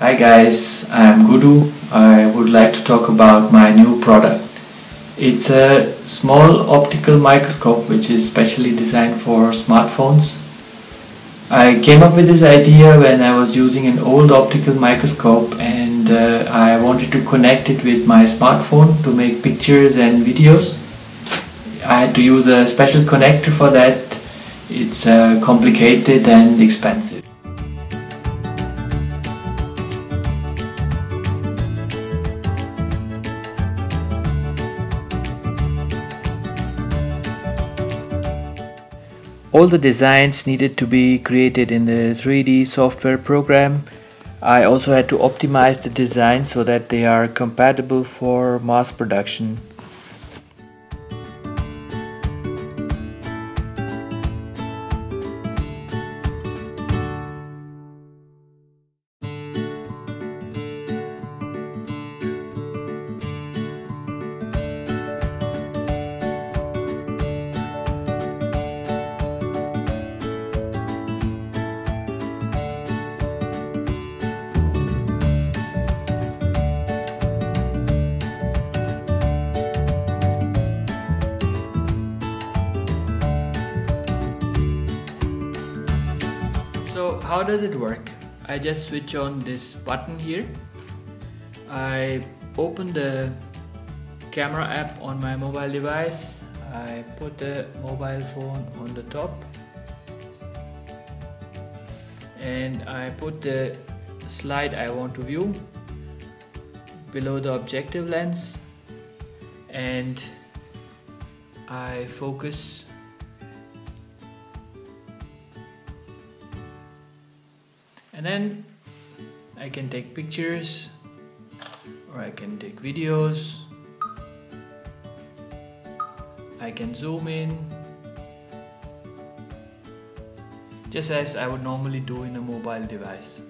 Hi guys, I am Gudu. I would like to talk about my new product. It's a small optical microscope which is specially designed for smartphones. I came up with this idea when I was using an old optical microscope and uh, I wanted to connect it with my smartphone to make pictures and videos. I had to use a special connector for that. It's uh, complicated and expensive. All the designs needed to be created in the 3D software program. I also had to optimize the design so that they are compatible for mass production. How does it work? I just switch on this button here. I open the camera app on my mobile device. I put the mobile phone on the top and I put the slide I want to view below the objective lens and I focus and then I can take pictures or I can take videos. I can zoom in. Just as I would normally do in a mobile device